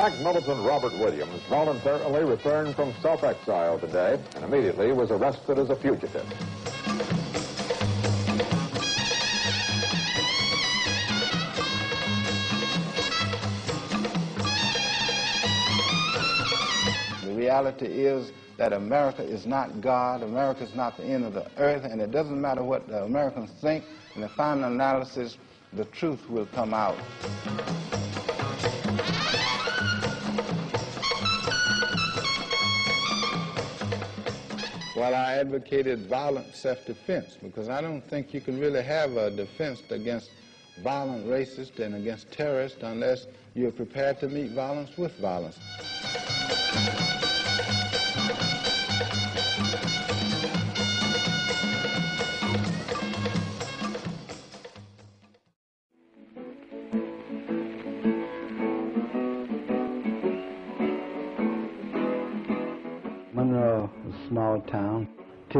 Black militant Robert Williams voluntarily returned from self-exile today and immediately was arrested as a fugitive. The reality is that America is not God, America is not the end of the earth, and it doesn't matter what the Americans think, in the final analysis, the truth will come out. While I advocated violent self-defense, because I don't think you can really have a defense against violent racists and against terrorists unless you're prepared to meet violence with violence.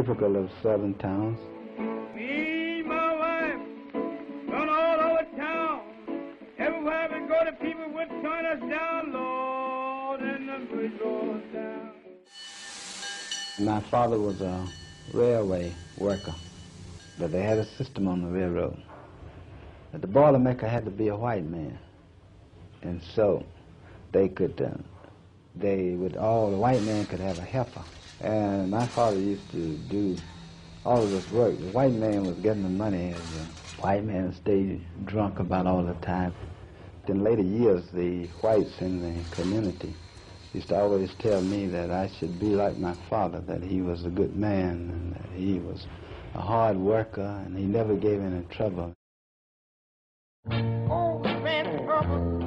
Typical of southern towns. Me, my wife, gone all over town. Everywhere we go, the people would turn us down, Lord, and then we go down. My father was a railway worker, but they had a system on the railroad. That the boilermaker had to be a white man, and so they could, uh, they would all the white men could have a heifer, and my father used to do all of this work. The white man was getting the money, and the white man stayed drunk about all the time. In later years, the whites in the community used to always tell me that I should be like my father, that he was a good man and that he was a hard worker and he never gave any trouble. Oh,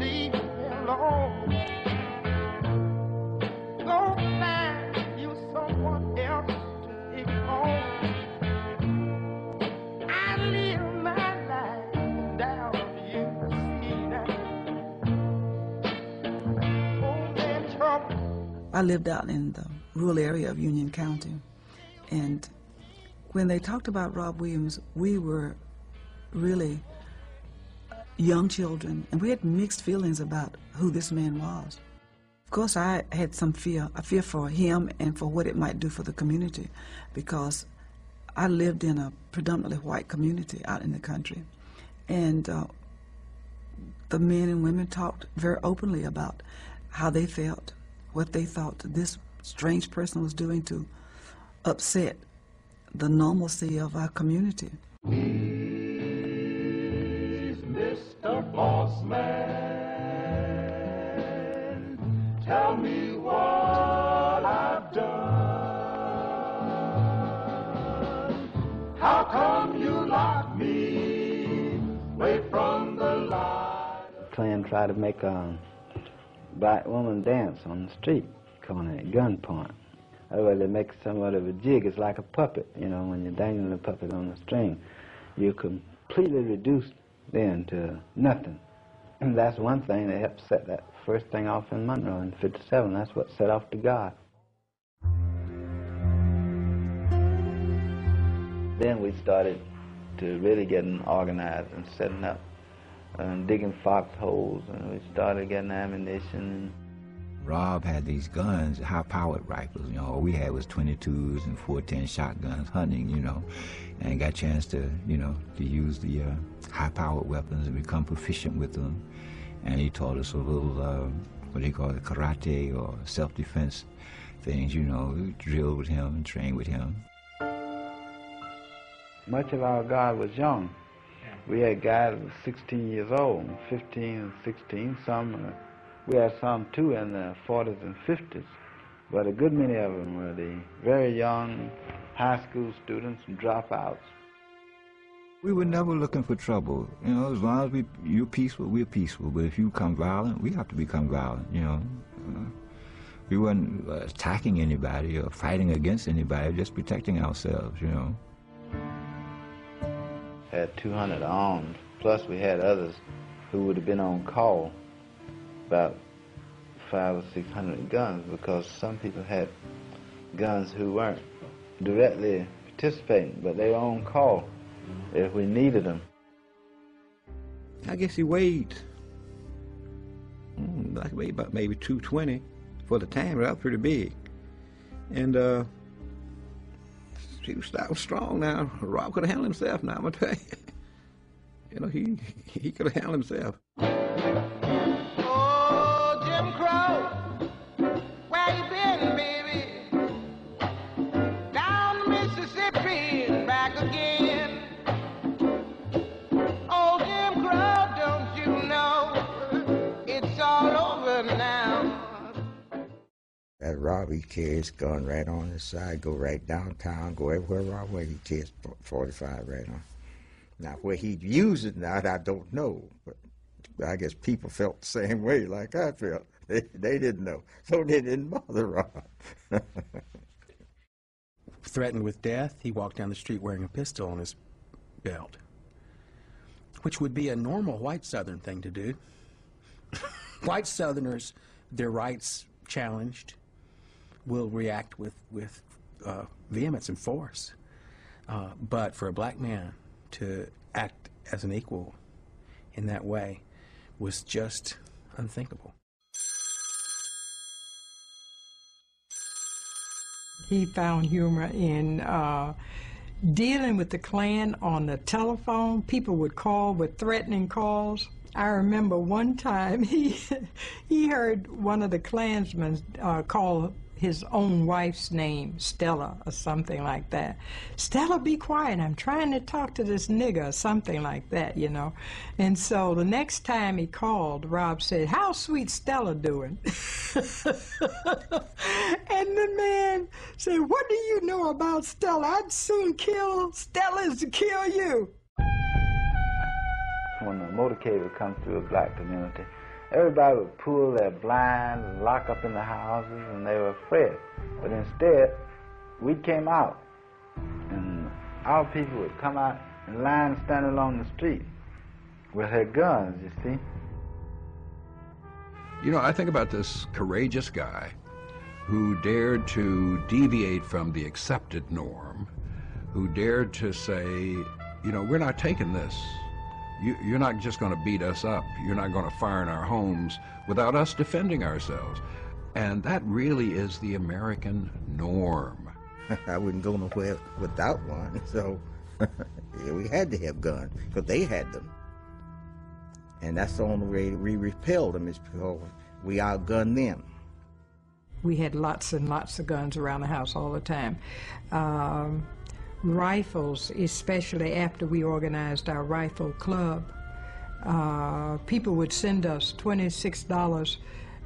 I lived out in the rural area of Union County, and when they talked about Rob Williams, we were really young children, and we had mixed feelings about who this man was. Of course, I had some fear, a fear for him and for what it might do for the community, because I lived in a predominantly white community out in the country, and uh, the men and women talked very openly about how they felt, what they thought this strange person was doing to upset the normalcy of our community. Mr. Boss Man, tell me what I've done. How come you lock me away from the light? Klan tried to make a black woman dance on the street corner at gunpoint. Otherwise, they make somewhat of a jig. It's like a puppet, you know, when you're dangling a puppet on a string. You're completely reduced then to nothing. And that's one thing that helped set that first thing off in Monroe in 57. That's what set off the God. Then we started to really getting organized and setting up and digging foxholes, and we started getting ammunition. Rob had these guns, high-powered rifles. You know, all we had was 22s and 410 shotguns, hunting. You know, and got a chance to, you know, to use the uh, high-powered weapons and become proficient with them. And he taught us a little, uh, what do you call it, karate or self-defense things. You know, we drilled with him and trained with him. Much of our guard was young. We had guys that were 16 years old, 15 and 16. Some, uh, we had some too in the 40s and 50s. But a good many of them were the very young high school students and dropouts. We were never looking for trouble. You know, as long as we you're peaceful, we're peaceful. But if you become violent, we have to become violent. You know, uh, we weren't uh, attacking anybody or fighting against anybody, just protecting ourselves. You know. Had 200 armed, plus we had others who would have been on call, about five or six hundred guns, because some people had guns who weren't directly participating, but they were on call if we needed them. I guess he weighed mm, like maybe about maybe 220 for the time. That was pretty big. And uh, he was, was strong now. Rob could have handled himself now, I'm going to tell you. You know, he, he could have handled himself. Robbie carries gun right on his side, go right downtown, go everywhere Rob where he carries 45 right on. Now, where he'd use it now, I don't know. But I guess people felt the same way like I felt. They, they didn't know. So they didn't bother Rob. threatened with death, he walked down the street wearing a pistol on his belt, which would be a normal white Southern thing to do. white Southerners, their rights challenged, will react with, with uh, vehemence and force. Uh, but for a black man to act as an equal in that way was just unthinkable. He found humor in uh, dealing with the Klan on the telephone. People would call with threatening calls. I remember one time he he heard one of the Klansmen uh, call his own wife's name Stella or something like that. Stella, be quiet. I'm trying to talk to this nigger or something like that, you know. And so the next time he called, Rob said, "How's sweet Stella doing?" and the man said, "What do you know about Stella? I'd soon kill Stella as to kill you." when the motorcade would come through a black community, everybody would pull their blinds and lock up in the houses, and they were afraid. But instead, we came out, and our people would come out in line standing along the street with their guns, you see. You know, I think about this courageous guy who dared to deviate from the accepted norm, who dared to say, you know, we're not taking this. You, you're not just going to beat us up. You're not going to fire in our homes without us defending ourselves. And that really is the American norm. I wouldn't go nowhere without one. So yeah, we had to have guns because they had them. And that's the only way we repelled them is because we outgunned them. We had lots and lots of guns around the house all the time. Um, rifles, especially after we organized our rifle club. Uh, people would send us $26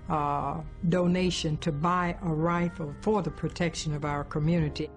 uh, donation to buy a rifle for the protection of our community.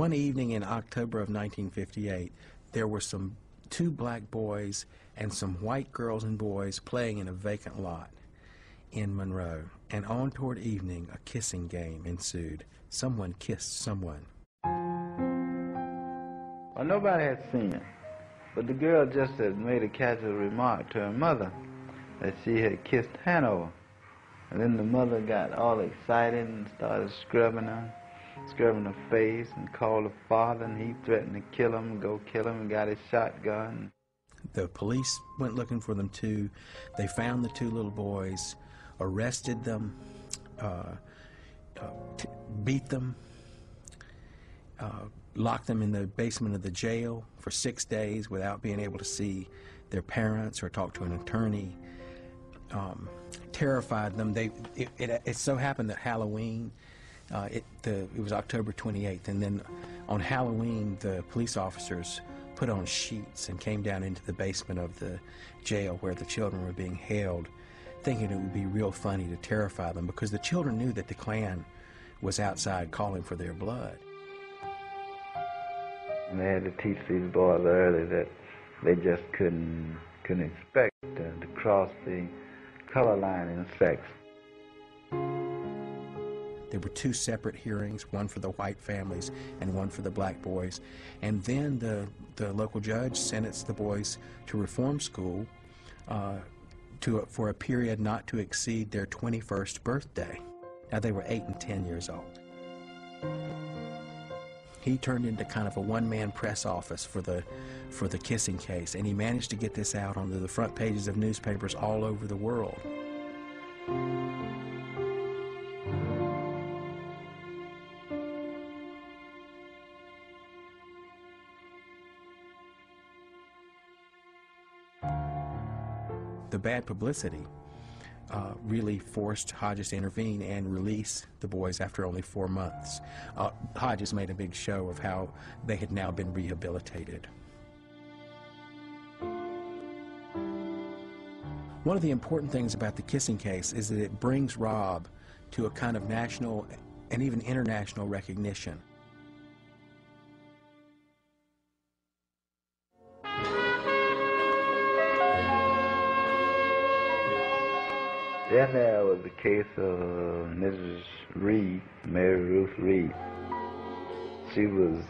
One evening in October of 1958, there were some two black boys and some white girls and boys playing in a vacant lot in Monroe. And on toward evening, a kissing game ensued. Someone kissed someone. Well, nobody had seen it, but the girl just had made a casual remark to her mother that she had kissed Hanover. And then the mother got all excited and started scrubbing her, scrubbing the face, and called her father, and he threatened to kill him, go kill him, and got his shotgun. The police went looking for them too. They found the two little boys, arrested them, uh, uh, beat them, uh, locked them in the basement of the jail for six days without being able to see their parents or talk to an attorney. Um, terrified them. They it, it, it so happened that Halloween, uh, it the it was October 28th, and then on Halloween the police officers put on sheets and came down into the basement of the jail where the children were being held, thinking it would be real funny to terrify them because the children knew that the Klan was outside calling for their blood. And they had to teach these boys early that they just couldn't couldn't expect uh, to cross the color line in sex. There were two separate hearings, one for the white families and one for the black boys. And then the, the local judge sentenced the boys to reform school uh, to, for a period not to exceed their 21st birthday. Now, they were 8 and 10 years old. He turned into kind of a one-man press office for the, for the kissing case, and he managed to get this out onto the front pages of newspapers all over the world. Bad publicity uh, really forced Hodges to intervene and release the boys after only four months. Uh, Hodges made a big show of how they had now been rehabilitated. One of the important things about the kissing case is that it brings Rob to a kind of national and even international recognition. Then there was the case of uh, Mrs. Reed, Mary Ruth Reed. She was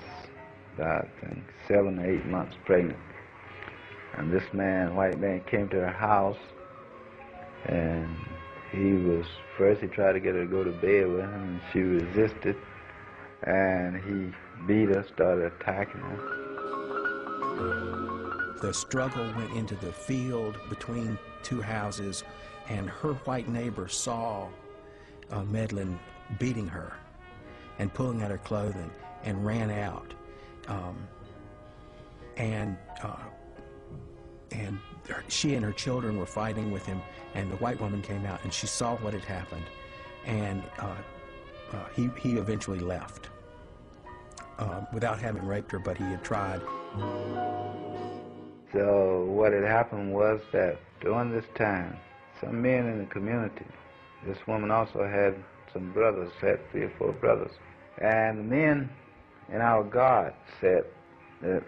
about I think, seven or eight months pregnant. And this man, white man, came to her house and he was, first he tried to get her to go to bed with him and she resisted and he beat her, started attacking her. The struggle went into the field between two houses, and her white neighbor saw uh, Medlin beating her and pulling at her clothing and ran out. Um, and uh, and her- she and her children were fighting with him, and the white woman came out and she saw what had happened, and uh, uh, he he eventually left uh, without having raped her, but he had tried. So what had happened was that during this time, some men in the community, this woman also had some brothers, had three or four brothers, and the men in our guard said that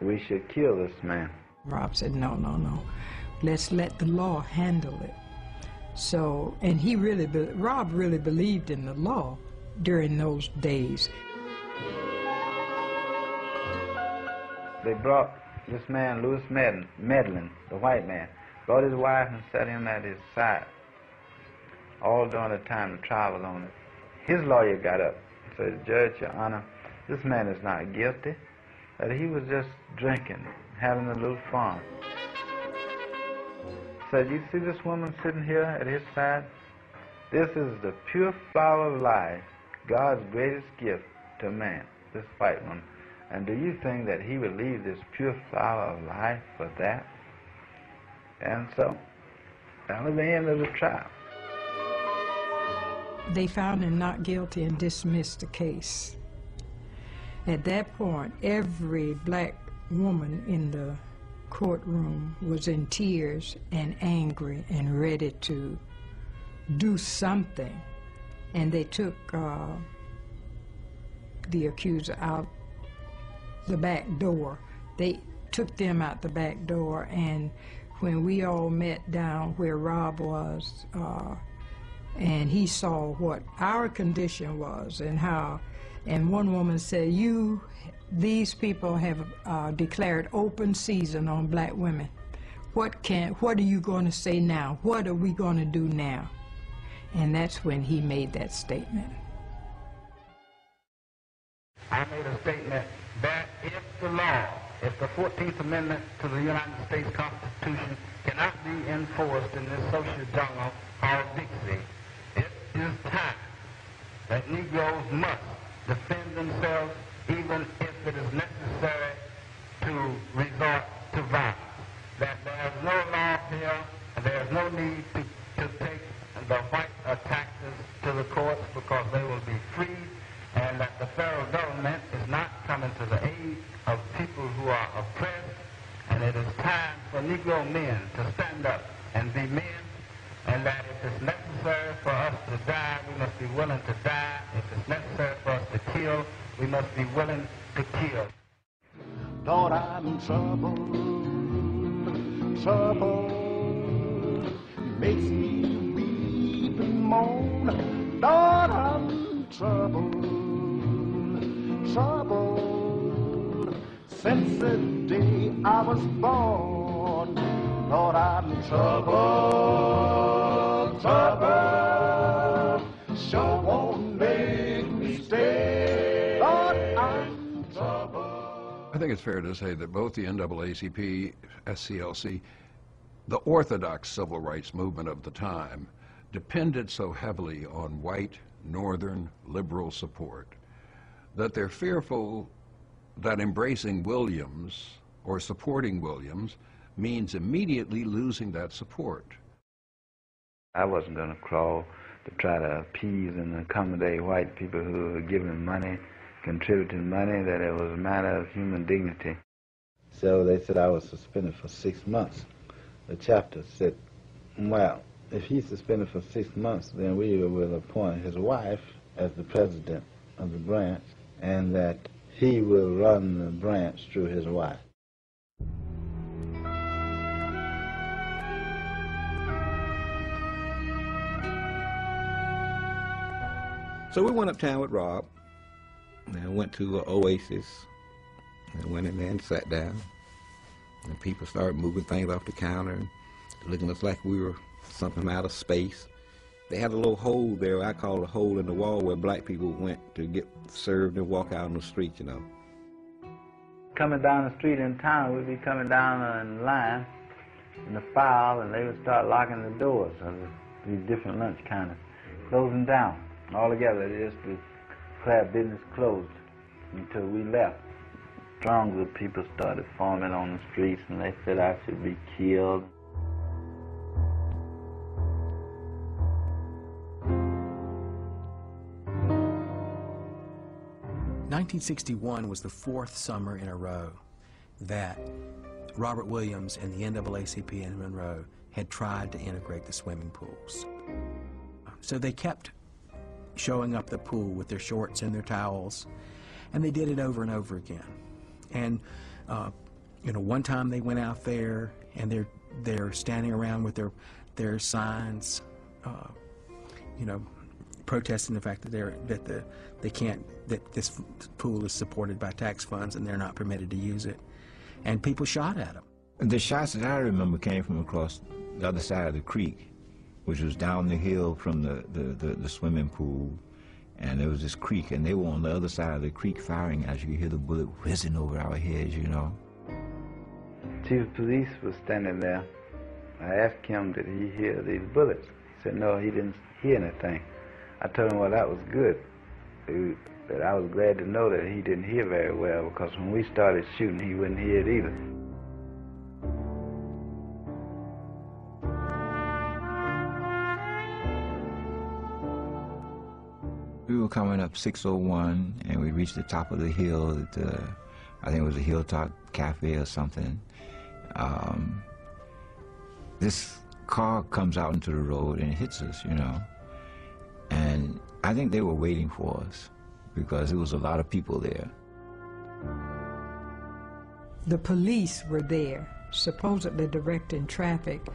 we should kill this man. Rob said, no, no, no. Let's let the law handle it. So, and he really, Rob really believed in the law during those days. They brought this man, Louis Med- Medlin, the white man, brought his wife and set him at his side, all during the time the trial was on it. His lawyer got up and said, Judge, Your Honor, this man is not guilty, that he was just drinking, having a little fun. Said, you see this woman sitting here at his side? This is the pure flower of life, God's greatest gift to man, this white woman. And do you think that he would leave this pure flower of life for that? And so, that was the end of the trial. They found him not guilty and dismissed the case. At that point, every black woman in the courtroom was in tears and angry and ready to do something. And they took uh, the accuser out the back door. They took them out the back door, and when we all met down where Rob was, uh, and he saw what our condition was and how, and one woman said, "You, these people have uh, declared open season on black women. What can, what are you going to say now? What are we going to do now?" And that's when he made that statement. I made a statement that if the law, if the 14th Amendment to the United States Constitution cannot be enforced in this social jungle called Dixie, it is time that Negroes must defend themselves even if it is necessary to resort to violence. That there is no law here, and there is no need to, to take the white attackers to the courts because they will be free, and that the federal government is not coming to the aid of people who are oppressed, and it is time for Negro men to stand up and be men, and that if it's necessary for us to die, we must be willing to die. If it's necessary for us to kill, we must be willing to kill. Lord, I'm in trouble, trouble makes me weep and moan. Lord, I'm troubled, troubled since the day I was born. Lord, I'm troubled, troubled. Sure won't make me stay. Lord, I'm troubled. I think it's fair to say that both the NAACP, SCLC, the orthodox civil rights movement of the time, depended so heavily on white, northern, liberal support that they're fearful that embracing Williams or supporting Williams means immediately losing that support. I wasn't going to crawl to try to appease and accommodate white people who were giving money, contributing money, that it was a matter of human dignity. So they said I was suspended for six months. The chapter said, well, if he's suspended for six months, then we will appoint his wife as the president of the branch, and that he will run the branch through his wife. So we went uptown with Rob and went to Oasis and went in there and sat down. And people started moving things off the counter and looking us like we were something out of space. They had a little hole there, I call a hole in the wall where black people went to get served and walk out on the street, you know. Coming down the street in town, we'd be coming down in line in the file, and they would start locking the doors of these different lunch counters, closing down altogether. Just to declare business closed until we left. Strong group of people started forming on the streets, and they said I should be killed. 1961 was the fourth summer in a row that Robert Williams and the NAACP in Monroe had tried to integrate the swimming pools. So they kept showing up the pool with their shorts and their towels, and they did it over and over again. And uh, you know, one time they went out there and they're they're standing around with their their signs, uh, you know, protesting the fact that they're that the they can't that this pool is supported by tax funds and they're not permitted to use it, and people shot at them. The shots that I remember came from across the other side of the creek, which was down the hill from the, the, the, the swimming pool. And there was this creek, and they were on the other side of the creek firing as you could hear the bullet whizzing over our heads, you know. Chief of police was standing there. I asked him, did he hear these bullets? He said, no, he didn't hear anything. I told him, well, that was good. That I was glad to know that he didn't hear very well because when we started shooting, he wouldn't hear it either. We were coming up 601, and we reached the top of the hill the, I think it was a Hilltop Cafe or something. Um, this car comes out into the road and hits us, you know. And I think they were waiting for us because there was a lot of people there. The police were there, supposedly directing traffic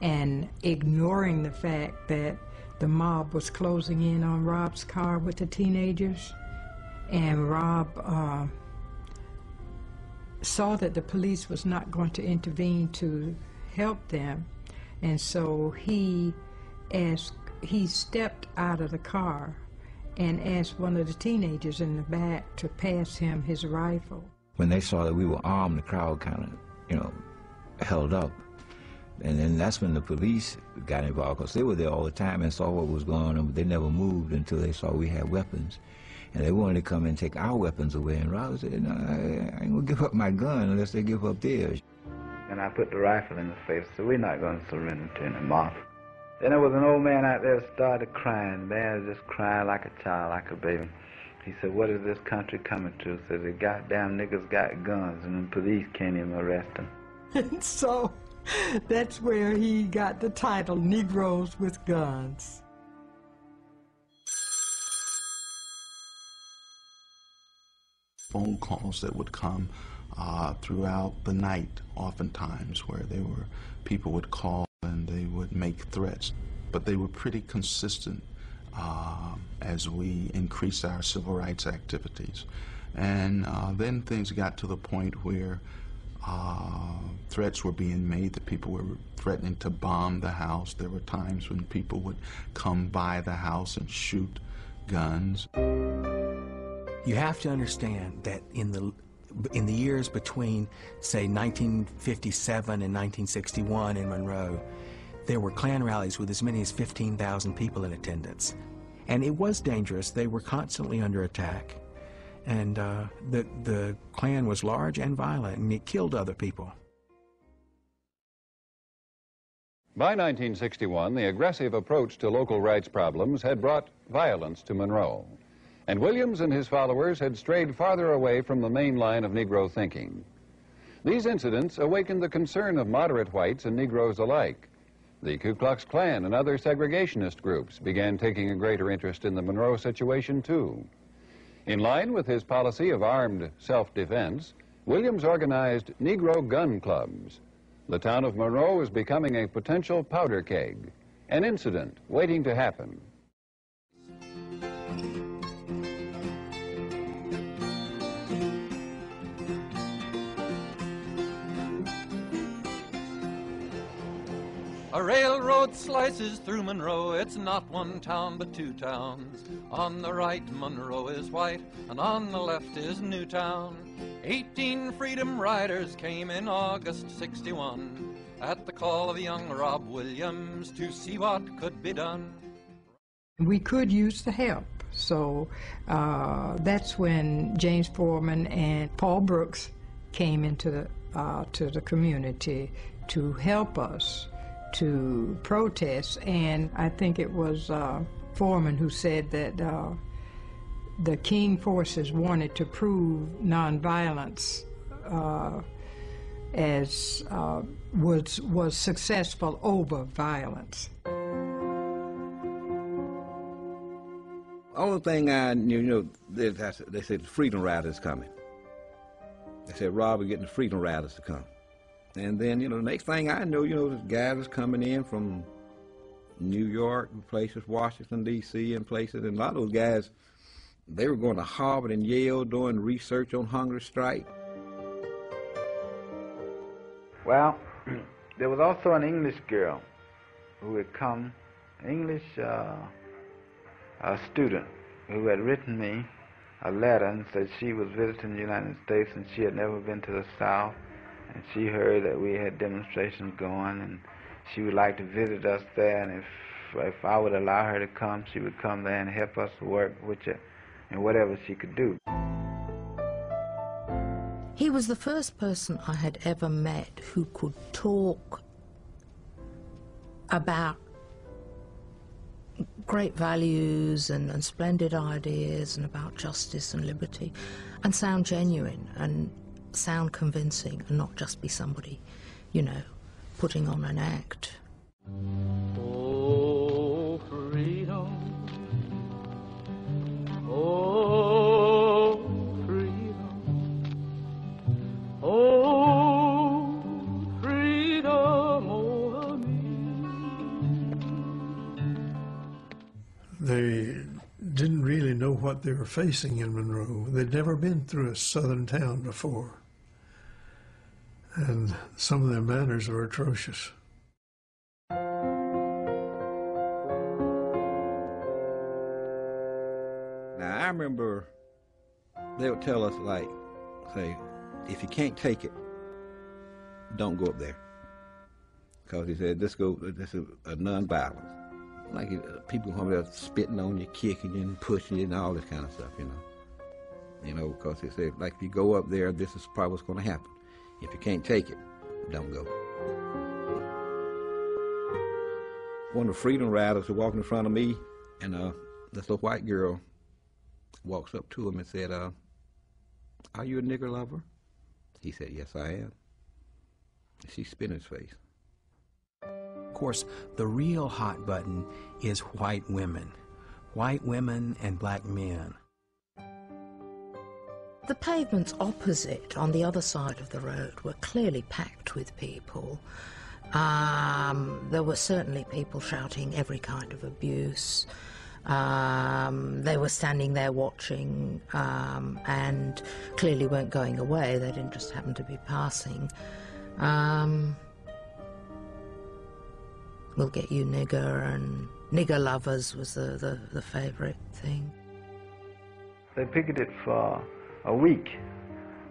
and ignoring the fact that the mob was closing in on Rob's car with the teenagers. And Rob uh, saw that the police was not going to intervene to help them. And so he asked, he stepped out of the car and asked one of the teenagers in the back to pass him his rifle. When they saw that we were armed, the crowd kind of, you know, held up. And then that's when the police got involved because they were there all the time and saw what was going on, but they never moved until they saw we had weapons. And they wanted to come and take our weapons away. And Rob said, no, I, I ain't going to give up my gun unless they give up theirs. And I put the rifle in his face, so we're not going to surrender to any mob. Then there was an old man out there that started crying. The man just crying like a child, like a baby. He said, what is this country coming to? Said, the goddamn niggas got guns and the police can't even arrest them. And so that's where he got the title Negroes with Guns. phone calls that would come uh, throughout the night, oftentimes, where they were people would call and they would make threats, but they were pretty consistent uh, as we increased our civil rights activities. And uh, then things got to the point where uh, threats were being made that people were threatening to bomb the house. There were times when people would come by the house and shoot guns. You have to understand that in the in the years between, say, 1957 and 1961 in Monroe, there were Klan rallies with as many as 15,000 people in attendance. And it was dangerous. They were constantly under attack. And uh, the, the Klan was large and violent, and it killed other people. By 1961, the aggressive approach to local rights problems had brought violence to Monroe. And Williams and his followers had strayed farther away from the main line of Negro thinking. These incidents awakened the concern of moderate whites and Negroes alike. The Ku Klux Klan and other segregationist groups began taking a greater interest in the Monroe situation, too. In line with his policy of armed self-defense, Williams organized Negro gun clubs. The town of Monroe was becoming a potential powder keg, an incident waiting to happen. A railroad slices through Monroe. It's not one town, but two towns. On the right, Monroe is white, and on the left is Newtown. Eighteen Freedom Riders came in August 61 at the call of young Rob Williams to see what could be done. We could use the help. So uh, that's when James Forman and Paul Brooks came into the, uh, to the community to help us to protest. And I think it was uh, Forman who said that uh, the King forces wanted to prove nonviolence uh, as uh, was was successful over violence. Only thing I knew, you know, they, they said the Freedom Riders coming. They said Rob was getting the Freedom Riders to come. And then, you know, the next thing I know, you know, this guy was coming in from New York and places, Washington, D.C. and places. And a lot of those guys, they were going to Harvard and Yale doing research on hunger strike. Well, there was also an English girl who had come, English uh, a student who had written me a letter and said she was visiting the United States and she had never been to the South and she heard that we had demonstrations going and she would like to visit us there and if if I would allow her to come she would come there and help us work with it and whatever she could do. He was the first person I had ever met who could talk about great values and, and splendid ideas and about justice and liberty and sound genuine and sound convincing and not just be somebody, you know, putting on an act. Oh, freedom. Oh, freedom. Oh, freedom over me. They didn't really know what they were facing in Monroe. They'd never been through a southern town before. Some of their manners are atrocious. Now, I remember they would tell us, like, say, if you can't take it, don't go up there. Because he said, this, go, this is a non-violence. Like uh, people come there spitting on you, kicking you, and pushing you, and all this kind of stuff, you know. You know, because he said, like, if you go up there, this is probably what's going to happen. If you can't take it, don't go. One of the Freedom Riders was walking in front of me, and uh, this little white girl walks up to him and said, uh, are you a nigger lover? He said, yes, I am. She spit in his face. Of course, the real hot button is white women. White women and black men. The pavements opposite, on the other side of the road, were clearly packed with people. Um, there were certainly people shouting every kind of abuse. Um, they were standing there watching um, and clearly weren't going away. They didn't just happen to be passing. Um, we'll get you nigger and nigger lovers was the, the, the favourite thing. They picketed for a week.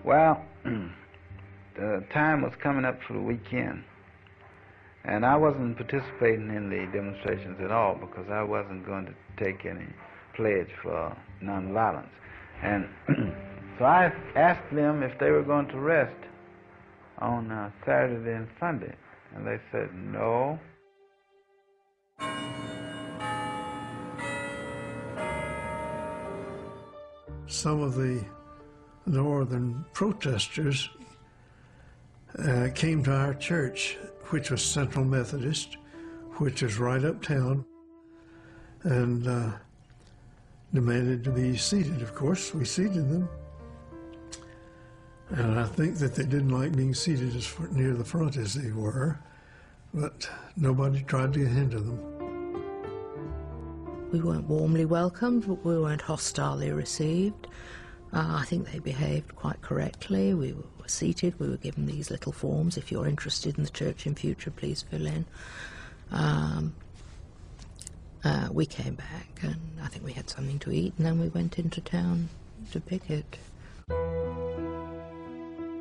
Well, the time was coming up for the weekend. And I wasn't participating in the demonstrations at all because I wasn't going to take any pledge for nonviolence. And so I asked them if they were going to rest on uh, Saturday and Sunday. And they said no. Some of the northern protesters uh, came to our church, which was Central Methodist, which is right uptown, and uh, demanded to be seated. Of course, we seated them. And I think that they didn't like being seated as near the front as they were, but nobody tried to hinder them. We weren't warmly welcomed, but we weren't hostilely received. Uh, I think they behaved quite correctly. We were seated, we were given these little forms. If you're interested in the church in future, please fill in. Um, uh, we came back, and I think we had something to eat, and then we went into town to picket.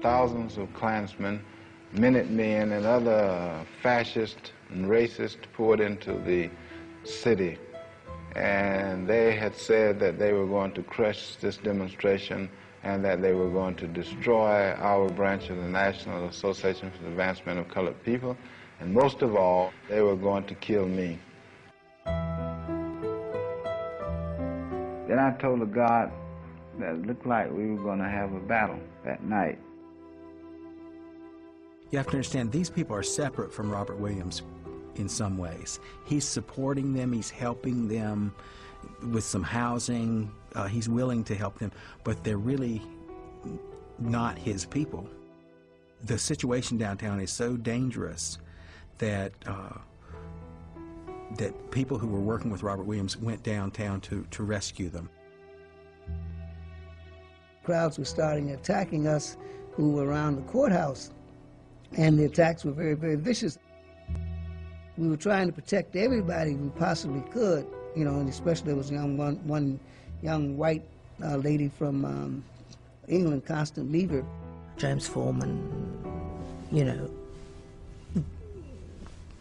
Thousands of Klansmen, Minutemen, and other fascist and racist poured into the city. And they had said that they were going to crush this demonstration and that they were going to destroy our branch of the National Association for the Advancement of Colored People. And most of all, they were going to kill me. Then I told the guard that it looked like we were going to have a battle that night. You have to understand, these people are separate from Robert Williams in some ways. He's supporting them, he's helping them with some housing, uh, he's willing to help them, but they're really not his people. The situation downtown is so dangerous that uh, that people who were working with Robert Williams went downtown to, to rescue them. Crowds were starting attacking us who were around the courthouse, and the attacks were very, very vicious. We were trying to protect everybody we possibly could, you know, and especially there was young one, one young white uh, lady from um, England, Constance Lever. James Forman, you know,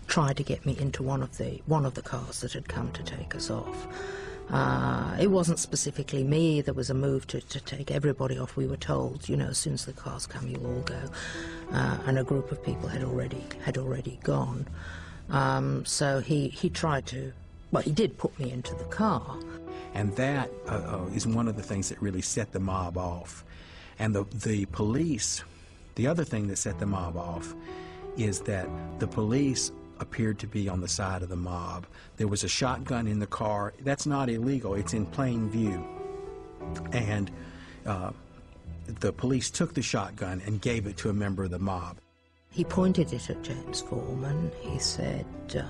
tried to get me into one of the one of the cars that had come to take us off. Uh, it wasn't specifically me. There was a move to, to take everybody off. We were told, you know, as soon as the cars come, you'll all go. Uh, and a group of people had already had already gone. Um, so he he tried to, well, he did put me into the car. And that uh, uh, is one of the things that really set the mob off. And the, the police, the other thing that set the mob off is that the police appeared to be on the side of the mob. There was a shotgun in the car. That's not illegal, it's in plain view. And uh, the police took the shotgun and gave it to a member of the mob. He pointed it at James Forman. He said, uh,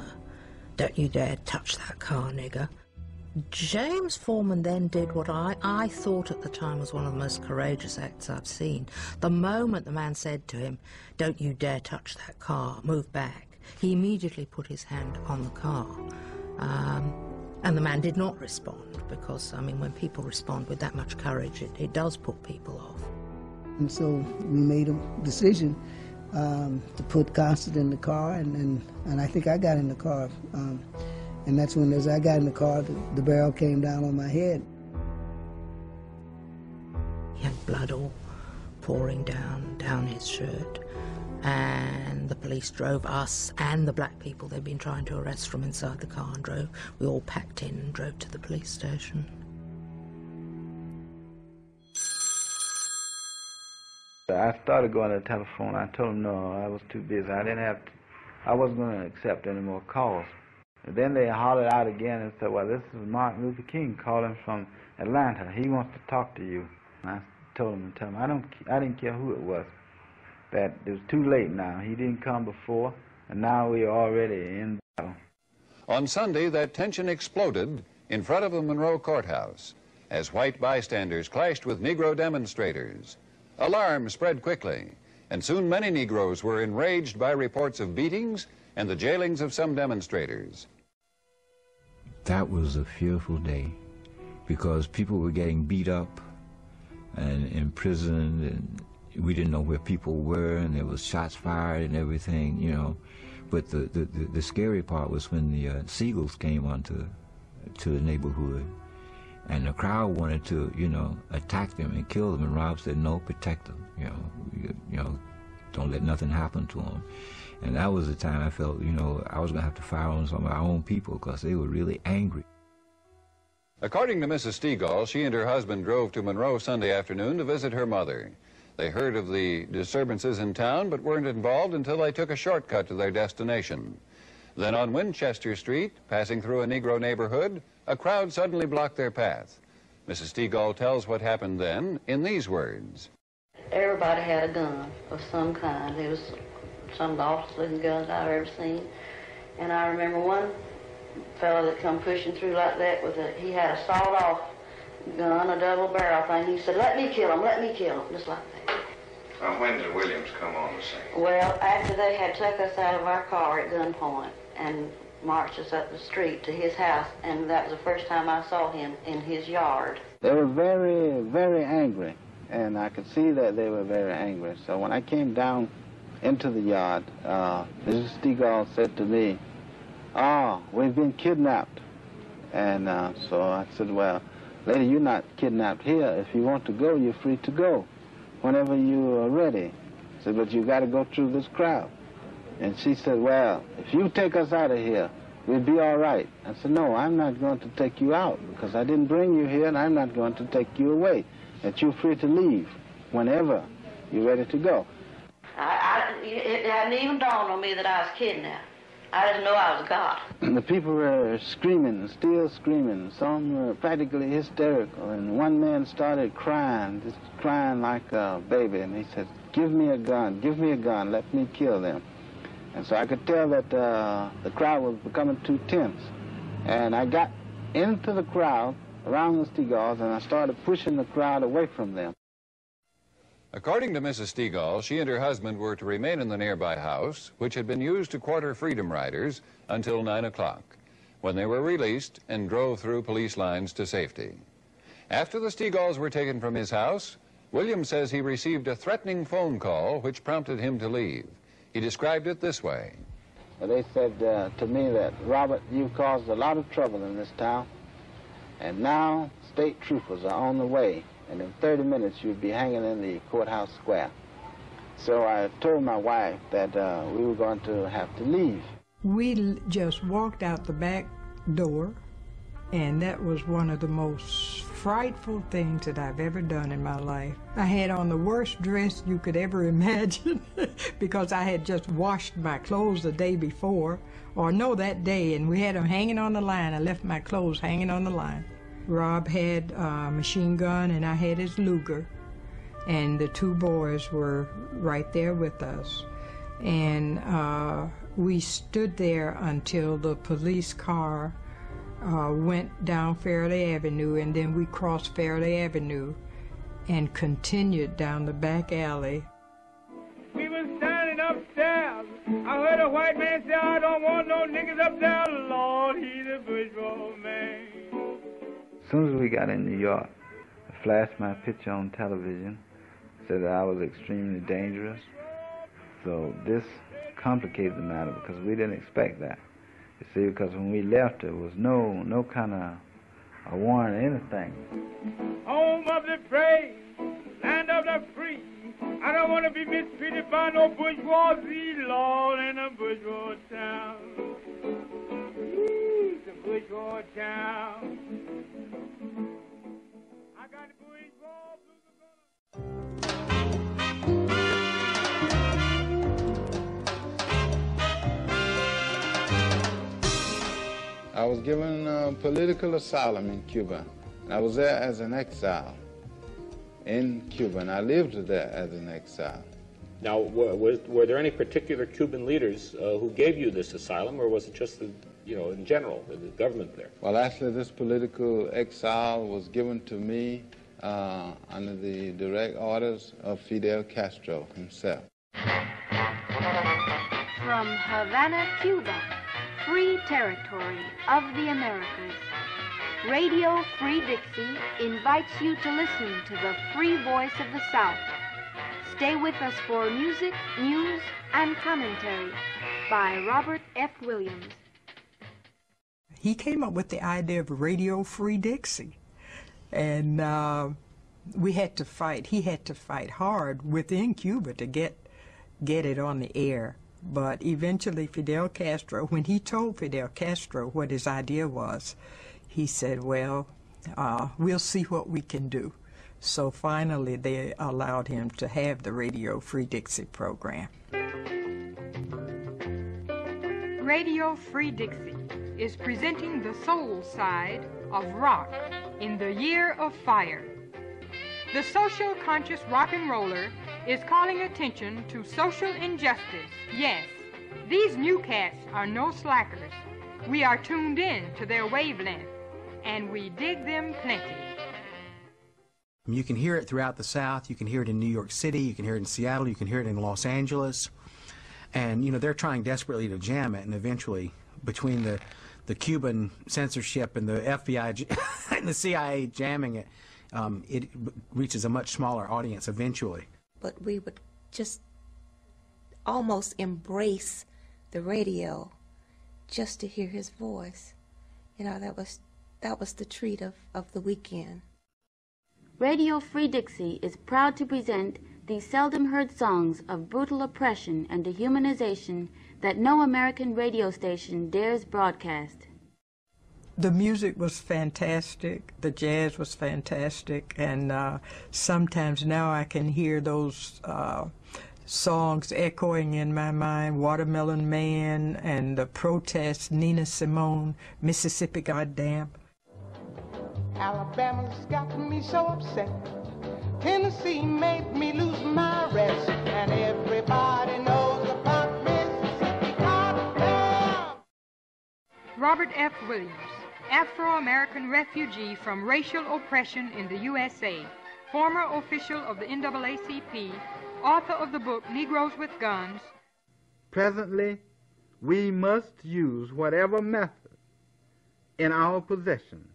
Don't you dare touch that car, nigger. James Forman then did what I, I thought at the time was one of the most courageous acts I've seen. The moment the man said to him, Don't you dare touch that car, move back, he immediately put his hand on the car. Um, and the man did not respond because, I mean, when people respond with that much courage, it, it does put people off. And so we made a decision um, to put Constance in the car, and, and, and I think I got in the car. Um, and that's when, as I got in the car, the, the barrel came down on my head. He had blood all pouring down down his shirt. And the police drove us and the black people they'd been trying to arrest from inside the car and drove. We all packed in and drove to the police station. I started going to the telephone. I told them no, I was too busy. I didn't have. To, I wasn't going to accept any more calls. And then they hollered out again and said, "Well, this is Martin Luther King calling from Atlanta. He wants to talk to you." And I told him and told him I don't. I didn't care who it was. That it was too late now. He didn't come before, and now we are already in battle. On Sunday, that tension exploded in front of the Monroe Courthouse as white bystanders clashed with Negro demonstrators. Alarm spread quickly, and soon many Negroes were enraged by reports of beatings and the jailings of some demonstrators. That was a fearful day because people were getting beat up and imprisoned, and we didn't know where people were, and there was shots fired and everything, you know. But the, the, the, scary part was when the uh, Stegalls came onto to the neighborhood, and the crowd wanted to, you know, attack them and kill them, and Rob said, "No, protect them. You know, you, you know, don't let nothing happen to them." And that was the time I felt, you know, I was gonna have to fire on some of our own people because they were really angry. According to Mrs. Stegall, she and her husband drove to Monroe Sunday afternoon to visit her mother. They heard of the disturbances in town but weren't involved until they took a shortcut to their destination. Then on Winchester Street, passing through a Negro neighborhood, a crowd suddenly blocked their path. Mrs. Stegall tells what happened then in these words. Everybody had a gun of some kind. It was some of the awfulest guns I've ever seen. And I remember one fellow that come pushing through like that with a, he had a sawed-off gun, a double barrel thing. He said, let me kill him, let me kill him, just like that. Now, when did Williams come on the scene? Well, after they had took us out of our car at gunpoint and marched us up the street to his house, and that was the first time I saw him in his yard. They were very, very angry, and I could see that they were very angry. So when I came down into the yard, uh, Mrs. Stegall said to me, "Ah, we've been kidnapped." And uh, so I said, "Well, lady, you're not kidnapped here. If you want to go, you're free to go whenever you are ready." I said, "But you got to go through this crowd." And she said, "Well, if you take us out of here, we'll be all right." I said, "No, I'm not going to take you out because I didn't bring you here, and I'm not going to take you away. That you're free to leave whenever you're ready to go." I, I, it hadn't even dawned on me that I was kidnapped. I didn't know I was God. The people were screaming, still screaming. Some were practically hysterical, and one man started crying, just crying like a baby. And he said, "Give me a gun! Give me a gun! Let me kill them." And so I could tell that uh, the crowd was becoming too tense. And I got into the crowd around the Stegalls, and I started pushing the crowd away from them. According to Mrs. Stegall, she and her husband were to remain in the nearby house, which had been used to quarter Freedom Riders until 9 o'clock, when they were released and drove through police lines to safety. After the Stegalls were taken from his house, William says he received a threatening phone call which prompted him to leave. He described it this way. They said uh, to me that, Robert, you've caused a lot of trouble in this town, and now state troopers are on the way, and in 30 minutes you'll be hanging in the courthouse square. So I told my wife that uh, we were going to have to leave. We l- just walked out the back door, and that was one of the most frightful things that I've ever done in my life. I had on the worst dress you could ever imagine because I had just washed my clothes the day before, or no, that day, and we had them hanging on the line. I left my clothes hanging on the line. Rob had a machine gun, and I had his Luger, and the two boys were right there with us. And uh, we stood there until the police car uh, went down Fairley Avenue, and then we crossed Fairley Avenue and continued down the back alley. We was standing upstairs. I heard a white man say, I don't want no niggas up there. Lord, he's a bourgeois man. As soon as we got in New York, I flashed my picture on television, said that I was extremely dangerous. So this complicated the matter because we didn't expect that. You see, because when we left, there was no no kind of a warrant or anything. Home of the brave, land of the free. I don't want to be mistreated by no bourgeoisie, Lord, in a bourgeois town. It's a bourgeois town. I got the bourgeois I was given uh, political asylum in Cuba. And I was there as an exile in Cuba, and I lived there as an exile. Now, were, were, were there any particular Cuban leaders uh, who gave you this asylum, or was it just the you know, in general, the government there? Well, actually, this political exile was given to me uh, under the direct orders of Fidel Castro himself. From Havana, Cuba, free territory of the Americas, Radio Free Dixie invites you to listen to the free voice of the South. Stay with us for music, news, and commentary by Robert F. Williams. He came up with the idea of Radio Free Dixie. And uh, we had to fight. He had to fight hard within Cuba to get get it on the air. But eventually, Fidel Castro, when he told Fidel Castro what his idea was, he said, "Well, uh, we'll see what we can do." So finally, they allowed him to have the Radio Free Dixie program. Radio Free Dixie is presenting the soul side of rock in the year of fire. The social conscious rock and roller is calling attention to social injustice. Yes, these new cats are no slackers. We are tuned in to their wavelength, and we dig them plenty. You can hear it throughout the South. You can hear it in New York City. You can hear it in Seattle. You can hear it in Los Angeles. And, you know, they're trying desperately to jam it. And eventually, between the, the Cuban censorship and the FBI and the CIA jamming it, um, it reaches a much smaller audience eventually. But we would just almost embrace the radio just to hear his voice. You know, that was that was the treat of, of the weekend. Radio Free Dixie is proud to present the seldom heard songs of brutal oppression and dehumanization that no American radio station dares broadcast. The music was fantastic. The jazz was fantastic, and uh, sometimes now I can hear those uh, songs echoing in my mind: "Watermelon Man" and "The Protest," Nina Simone, "Mississippi Goddamn." Alabama's got me so upset. Tennessee made me lose my rest. And everybody knows about Mississippi Goddamn. Robert F. Williams, Afro American refugee from racial oppression in the USA, former official of the NAACP, author of the book Negroes with Guns, Presently, we must use whatever method in our possession.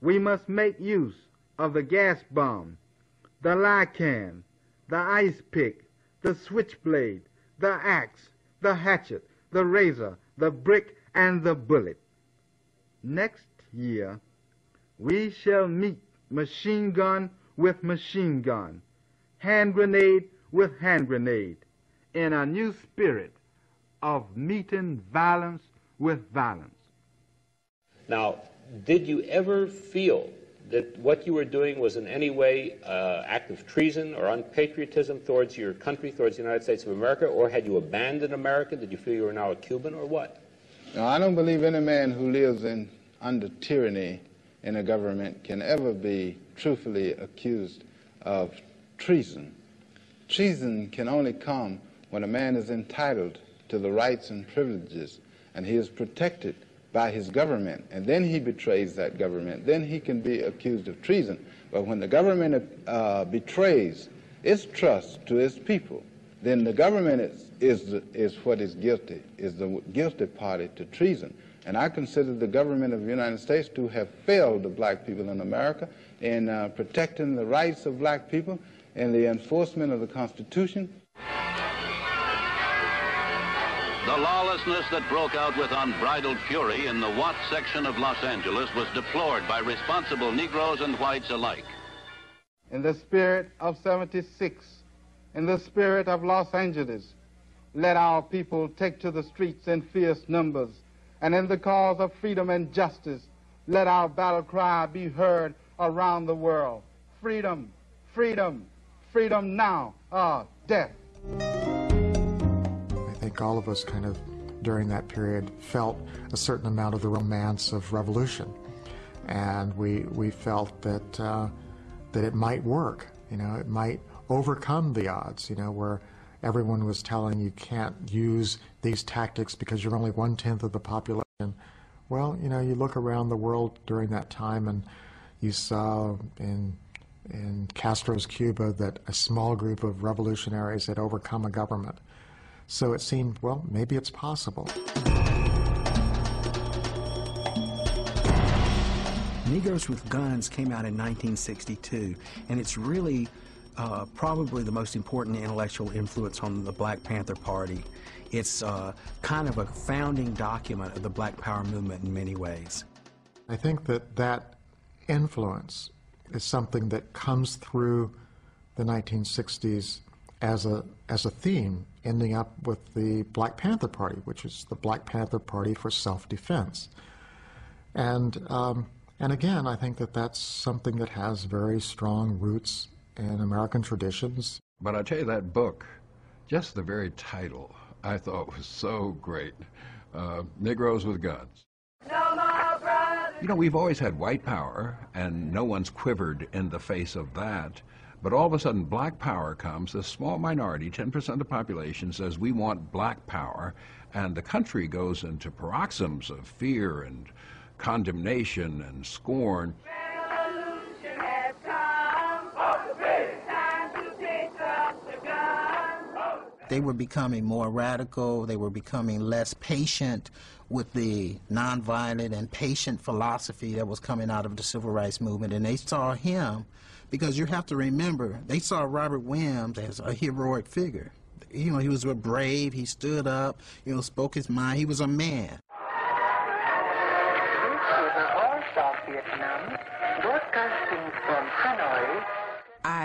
We must make use of the gas bomb, the lycan, the ice pick, the switchblade, the axe, the hatchet, the razor, the brick, and the bullet. Next year, we shall meet machine gun with machine gun, hand grenade with hand grenade, in a new spirit of meeting violence with violence. Now, did you ever feel that what you were doing was in any way uh, act of treason or unpatriotism towards your country, towards the United States of America, or had you abandoned America? Did you feel you were now a Cuban, or what? Now, I don't believe any man who lives in under tyranny in a government can ever be truthfully accused of treason. Treason can only come when a man is entitled to the rights and privileges and he is protected by his government, and then he betrays that government, then he can be accused of treason. But when the government uh, betrays its trust to its people, then the government is, is, is what is guilty, is the guilty party to treason. And I consider the government of the United States to have failed the black people in America in uh, protecting the rights of black people and the enforcement of the Constitution. The lawlessness that broke out with unbridled fury in the Watts section of Los Angeles was deplored by responsible Negroes and whites alike. In the spirit of 76, in the spirit of Los Angeles, let our people take to the streets in fierce numbers. And in the cause of freedom and justice, let our battle cry be heard around the world. Freedom, freedom, freedom now, or death. I think all of us kind of during that period felt a certain amount of the romance of revolution, and we we felt that uh, that it might work. You know, it might overcome the odds. You know, where everyone was telling you can't use these tactics because you're only one tenth of the population. Well, you know, you look around the world during that time and you saw in, in Castro's Cuba that a small group of revolutionaries had overcome a government. So it seemed, well, maybe it's possible. Negroes with Guns came out in 1962, and it's really uh, probably the most important intellectual influence on the Black Panther Party. It's uh, kind of a founding document of the Black Power movement in many ways. I think that that influence is something that comes through the 1960s as a, as a theme, ending up with the Black Panther Party, which is the Black Panther Party for self-defense. And, um, and again, I think that that's something that has very strong roots in American traditions. But I tell you, that book, just the very title, I thought was so great. Uh, Negroes with Guns. You know, we've always had white power, and no one's quivered in the face of that. But all of a sudden, black power comes. A small minority, 10% of the population, says we want black power, and the country goes into paroxysms of fear and condemnation and scorn. They were becoming more radical. They were becoming less patient with the nonviolent and patient philosophy that was coming out of the civil rights movement. And they saw him, because you have to remember, they saw Robert Williams as a heroic figure. You know, he was brave. He stood up. You know, spoke his mind. He was a man.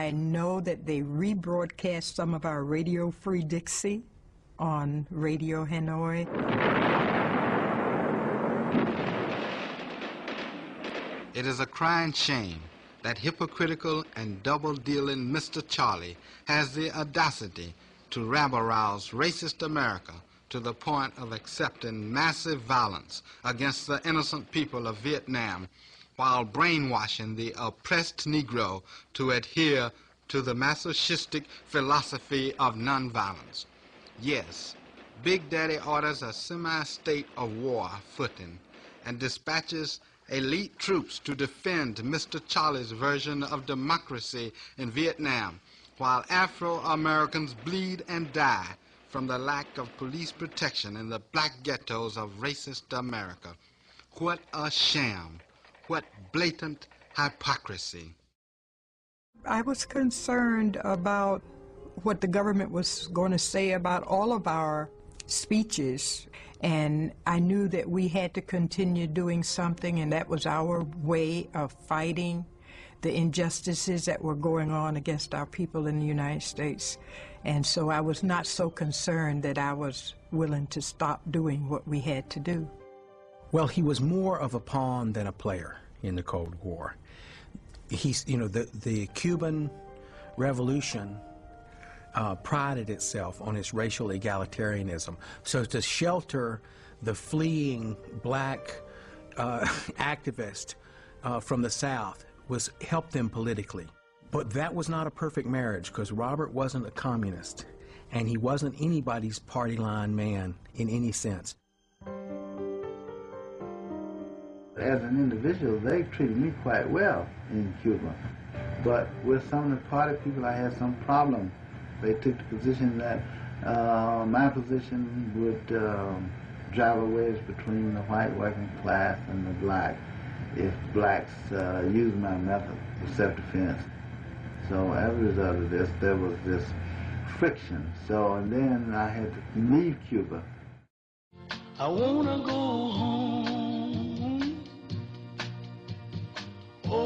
I know that they rebroadcast some of our Radio Free Dixie on Radio Hanoi. It is a crying shame that hypocritical and double-dealing Mr. Charlie has the audacity to rabble-rouse racist America to the point of accepting massive violence against the innocent people of Vietnam while brainwashing the oppressed Negro to adhere to the masochistic philosophy of nonviolence. Yes, Big Daddy orders a semi-state of war footing and dispatches elite troops to defend Mr. Charlie's version of democracy in Vietnam, while Afro-Americans bleed and die from the lack of police protection in the black ghettos of racist America. What a sham. What blatant hypocrisy. I was concerned about what the government was going to say about all of our speeches, and I knew that we had to continue doing something, and that was our way of fighting the injustices that were going on against our people in the United States. And so I was not so concerned that I was willing to stop doing what we had to do. Well, he was more of a pawn than a player in the Cold War. He's, you know, the, the Cuban Revolution uh, prided itself on its racial egalitarianism. So to shelter the fleeing black uh, activist uh, from the South was help them politically. But that was not a perfect marriage because Robert wasn't a communist and he wasn't anybody's party line man in any sense. As an individual, they treated me quite well in Cuba. But with some of the party people, I had some problem. They took the position that uh, my position would uh, drive a wedge between the white working class and the black if blacks uh, used my method of self-defense. So as a result of this, there was this friction. So and then I had to leave Cuba. I wanna go home. The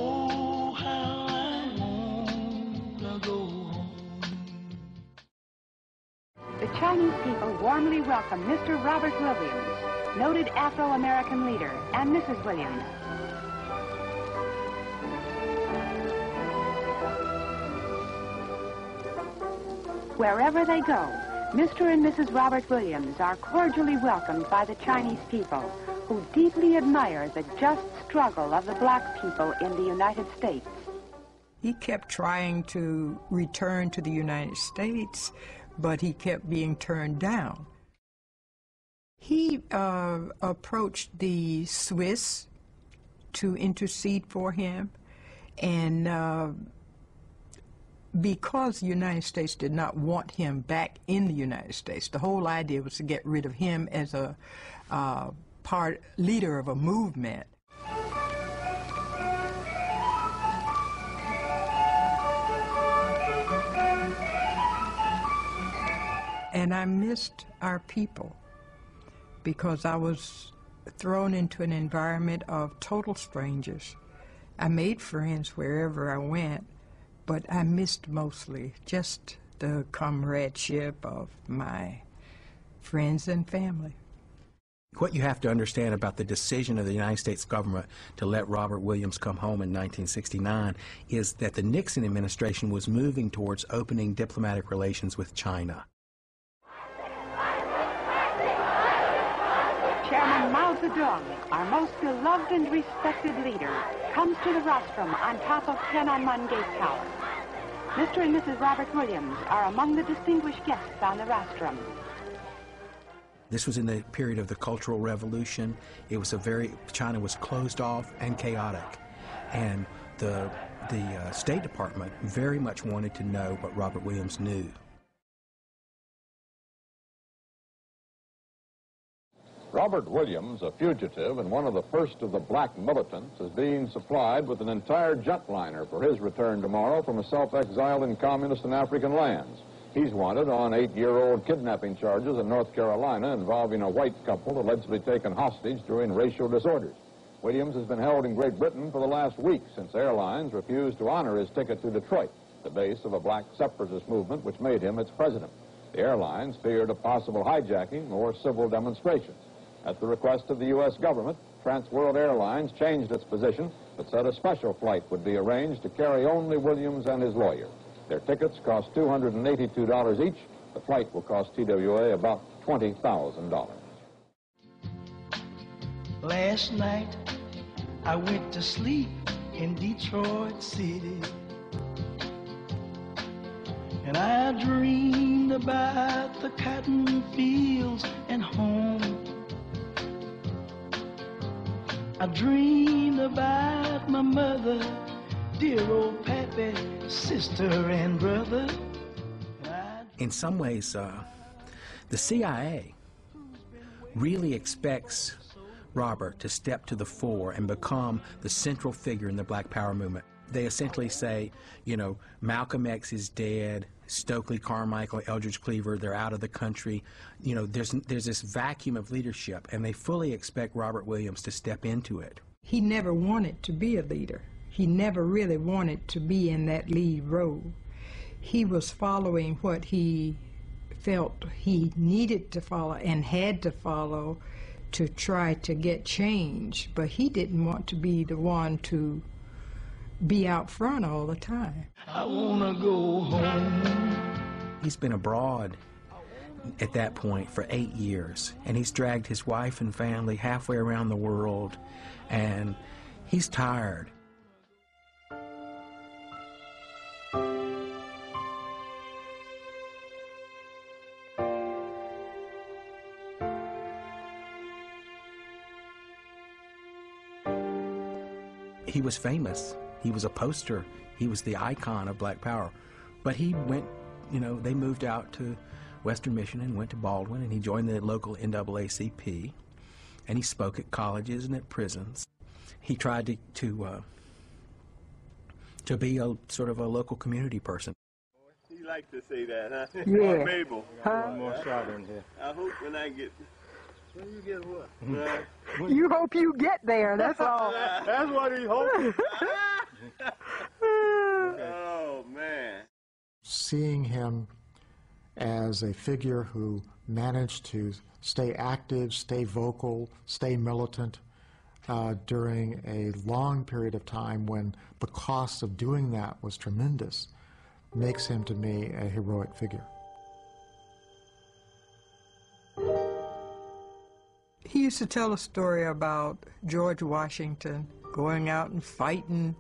Chinese people warmly welcome Mr. Robert Williams, noted Afro-American leader, and Mrs. Williams. Wherever they go, Mr. and Mrs. Robert Williams are cordially welcomed by the Chinese people, who deeply admire the just struggle of the black people in the United States. He kept trying to return to the United States, but he kept being turned down. He uh, approached the Swiss to intercede for him, and uh, because the United States did not want him back in the United States, the whole idea was to get rid of him as a uh, part leader of a movement. And I missed our people because I was thrown into an environment of total strangers. I made friends wherever I went, but I missed mostly just the comradeship of my friends and family. What you have to understand about the decision of the United States government to let Robert Williams come home in 1969 is that the Nixon administration was moving towards opening diplomatic relations with China. Chairman Mao Zedong, our most beloved and respected leader, comes to the rostrum on top of Tiananmen Gate Tower. Mr. and Mrs. Robert Williams are among the distinguished guests on the rostrum. This was in the period of the Cultural Revolution. It was a very China was closed off and chaotic, and the the uh, State Department very much wanted to know what Robert Williams knew. Robert Williams, a fugitive and one of the first of the black militants, is being supplied with an entire jetliner for his return tomorrow from a self-exiled in communist and African lands. He's wanted on eight-year-old kidnapping charges in North Carolina involving a white couple allegedly taken hostage during racial disorders. Williams has been held in Great Britain for the last week since airlines refused to honor his ticket to Detroit, the base of a black separatist movement which made him its president. The airlines feared a possible hijacking or civil demonstrations. At the request of the U.S. government, Trans World Airlines changed its position, but said a special flight would be arranged to carry only Williams and his lawyer. Their tickets cost $282 each. The flight will cost TWA about $20,000. Last night I went to sleep in Detroit City. And I dreamed about the cotton fields and home. I dreamed about my mother, dear old pappy, sister and brother. In some ways, uh, the CIA really expects Robert to step to the fore and become the central figure in the Black Power movement. They essentially say, you know, Malcolm X is dead, Stokely Carmichael, Eldridge Cleaver, they're out of the country. You know, there's there's this vacuum of leadership, and they fully expect Robert Williams to step into it. He never wanted to be a leader. He never really wanted to be in that lead role. He was following what he felt he needed to follow and had to follow to try to get change, but he didn't want to be the one to be out front all the time. I wanna go home. He's been abroad at that point for eight years, and he's dragged his wife and family halfway around the world, and he's tired. He was famous. He was a poster. He was the icon of Black Power. But he went, you know, they moved out to Western Michigan and went to Baldwin, and he joined the local NAACP, and he spoke at colleges and at prisons. He tried to to uh, to be a sort of a local community person. You like to say that, huh? Yeah. Or Mabel. Huh? One more shot in here. I hope when I get. When you get what? You hope you get there, that's all. That's what he hopes. Oh man. seeing him as a figure who managed to stay active, stay vocal, stay militant uh, during a long period of time when the cost of doing that was tremendous makes him to me a heroic figure. He used to tell a story about George Washington going out and fighting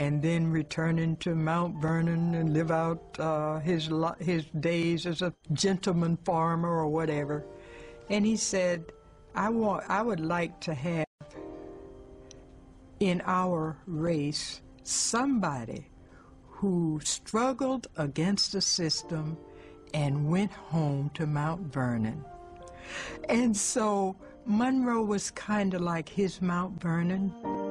and then returning to Mount Vernon and live out uh, his, his days as a gentleman farmer or whatever. And he said, I want I would like to have in our race somebody who struggled against the system and went home to Mount Vernon. And so Monroe was kind of like his Mount Vernon.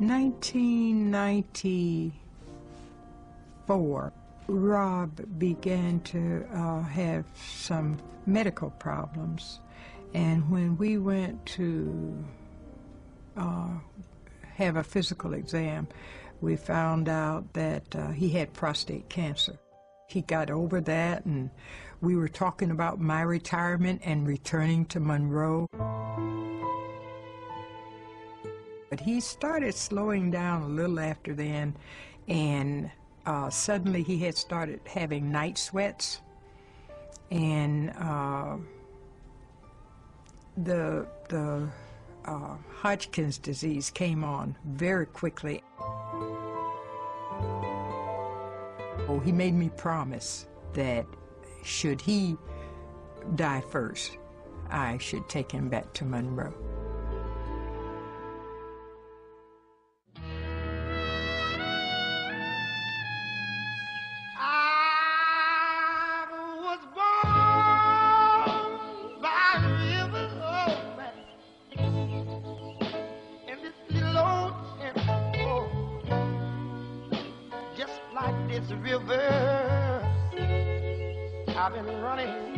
1994, Rob began to uh, have some medical problems. And when we went to uh, have a physical exam, we found out that uh, he had prostate cancer. He got over that, and we were talking about my retirement and returning to Monroe. But he started slowing down a little after then, and uh, suddenly he had started having night sweats, and uh, the the uh, Hodgkin's disease came on very quickly. Oh, he made me promise that should he die first, I should take him back to Monroe. This river, I've been running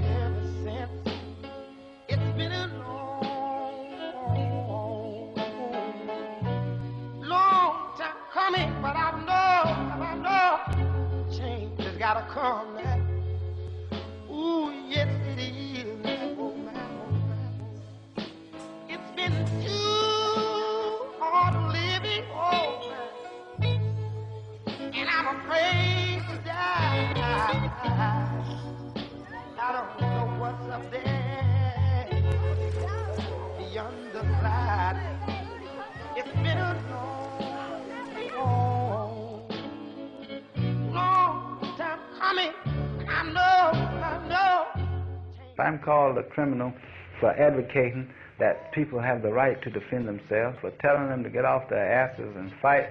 criminal for advocating that people have the right to defend themselves, for telling them to get off their asses and fight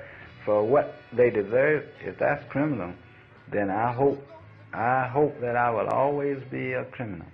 for what they deserve. If that's criminal, then I hope, I hope that I will always be a criminal.